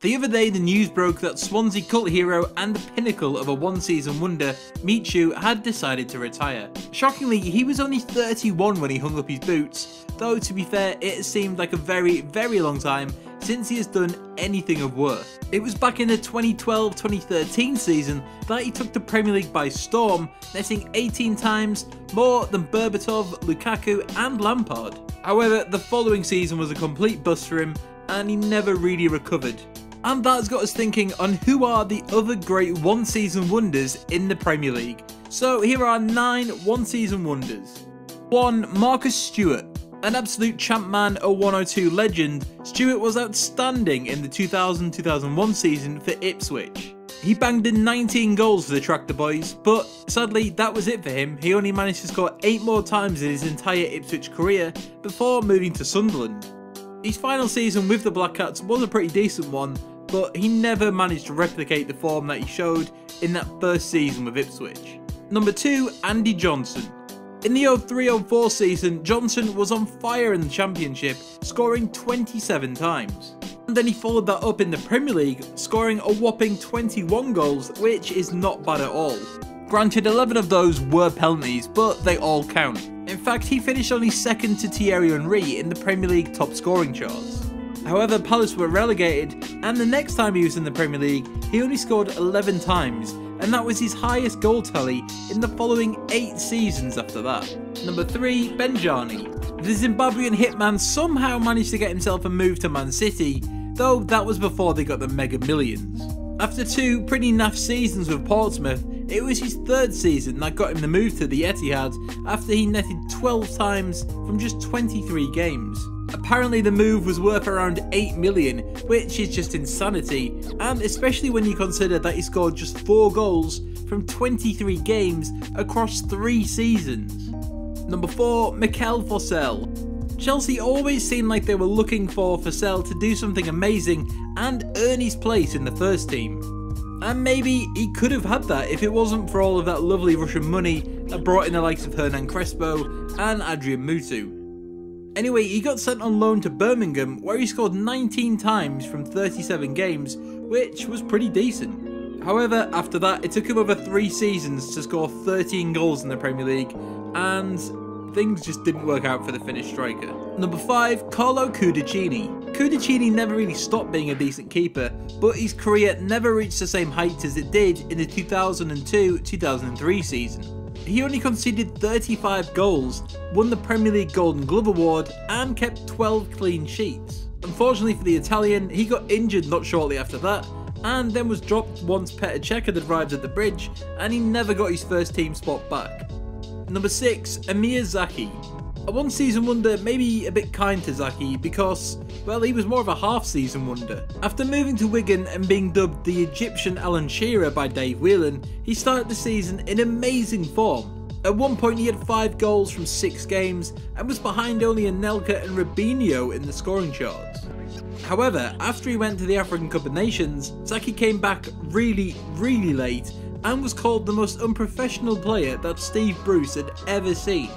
The other day, the news broke that Swansea cult hero and the pinnacle of a one season wonder, Michu, had decided to retire. Shockingly, he was only 31 when he hung up his boots, though to be fair, it seemed like a very, very long time since he has done anything of worth. It was back in the 2012-2013 season that he took the Premier League by storm, netting 18 times, more than Berbatov, Lukaku and Lampard. However, the following season was a complete bust for him, and he never really recovered. And that's got us thinking on who are the other great one season wonders in the Premier League. So here are 9 one season wonders. 1. Marcus Stewart. An absolute Champman 0102 legend, Stewart was outstanding in the 2000-2001 season for Ipswich. He banged in 19 goals for the Tractor Boys, but sadly that was it for him. He only managed to score 8 more times in his entire Ipswich career before moving to Sunderland. His final season with the Black Cats was a pretty decent one, but he never managed to replicate the form that he showed in that first season with Ipswich. Number 2, Andy Johnson. In the 03-04 season, Johnson was on fire in the Championship, scoring 27 times. And then he followed that up in the Premier League, scoring a whopping 21 goals, which is not bad at all. Granted, 11 of those were penalties, but they all count. In fact, he finished only second to Thierry Henry in the Premier League top scoring charts. However, Palace were relegated, and the next time he was in the Premier League, he only scored 11 times, and that was his highest goal tally in the following 8 seasons after that. Number 3, Benjani. The Zimbabwean hitman somehow managed to get himself a move to Man City, though that was before they got the mega millions. After two pretty naff seasons with Portsmouth, it was his third season that got him the move to the Etihad after he netted 12 times from just 23 games. Apparently the move was worth around 8 million, which is just insanity, and especially when you consider that he scored just 4 goals from 23 games across 3 seasons. Number 4, Mikael Forssell. Chelsea always seemed like they were looking for Forssell to do something amazing and earn his place in the first team. And maybe he could have had that if it wasn't for all of that lovely Russian money that brought in the likes of Hernan Crespo and Adrian Mutu. Anyway, he got sent on loan to Birmingham where he scored 19 times from 37 games, which was pretty decent. However, after that, it took him over 3 seasons to score 13 goals in the Premier League, and things just didn't work out for the Finnish striker. Number 5, Carlo Cudicini. Cudicini never really stopped being a decent keeper, but his career never reached the same heights as it did in the 2002-2003 season. He only conceded 35 goals, won the Premier League Golden Glove Award, and kept 12 clean sheets. Unfortunately for the Italian, he got injured not shortly after that, and then was dropped once Petr Cech had arrived at the bridge, and he never got his first team spot back. Number 6, Amr Zaki. A one season wonder, maybe a bit kind to Zaki because, well, he was more of a half season wonder. After moving to Wigan and being dubbed the Egyptian Alan Shearer by Dave Whelan, he started the season in amazing form. At one point he had 5 goals from 6 games and was behind only Anelka and Robinho in the scoring charts. However, after he went to the African Cup of Nations, Zaki came back really, really late and was called the most unprofessional player that Steve Bruce had ever seen.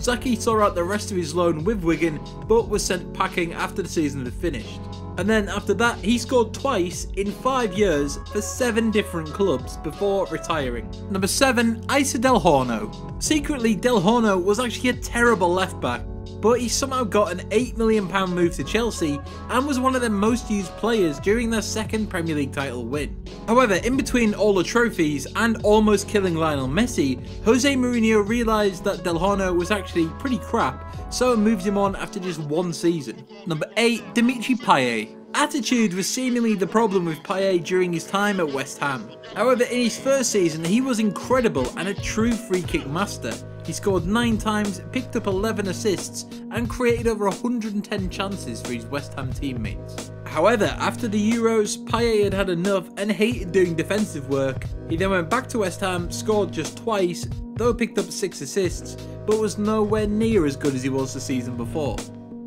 Zaki saw out the rest of his loan with Wigan, but was sent packing after the season had finished. And then after that, he scored twice in five years for seven different clubs before retiring. Number 7, Asier Del Horno. Secretly, Del Horno was actually a terrible left back, but he somehow got an £8 million move to Chelsea and was one of their most used players during their second Premier League title win. However, in between all the trophies and almost killing Lionel Messi, Jose Mourinho realised that Del Horno was actually pretty crap, so moved him on after just one season. Number 8, Dimitri Payet. Attitude was seemingly the problem with Payet during his time at West Ham. However, in his first season, he was incredible and a true free kick master. He scored 9 times, picked up 11 assists, and created over 110 chances for his West Ham teammates. However, after the Euros, Payet had had enough and hated doing defensive work. He then went back to West Ham, scored just twice, though picked up 6 assists, but was nowhere near as good as he was the season before.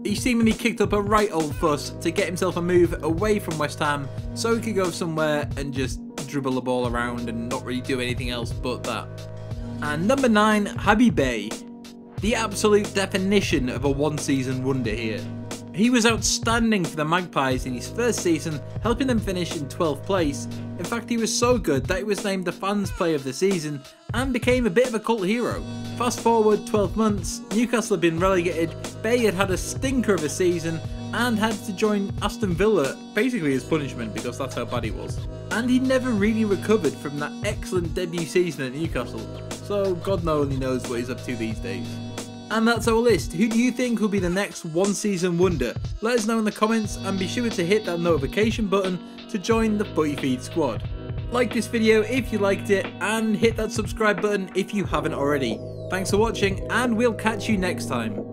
He seemingly kicked up a right old fuss to get himself a move away from West Ham so he could go somewhere and just dribble the ball around and not really do anything else but that. And number 9, Habib Beye. The absolute definition of a one season wonder here. He was outstanding for the Magpies in his first season, helping them finish in 12th place. In fact, he was so good that he was named the fans player of the season and became a bit of a cult hero. Fast forward 12 months, Newcastle had been relegated, Beye had had a stinker of a season and had to join Aston Villa basically as punishment because that's how bad he was. And he never really recovered from that excellent debut season at Newcastle, so God only knows what he's up to these days. And that's our list. Who do you think will be the next one season wonder? Let us know in the comments and be sure to hit that notification button to join the Footy Feed squad. Like this video if you liked it and hit that subscribe button if you haven't already. Thanks for watching and we'll catch you next time.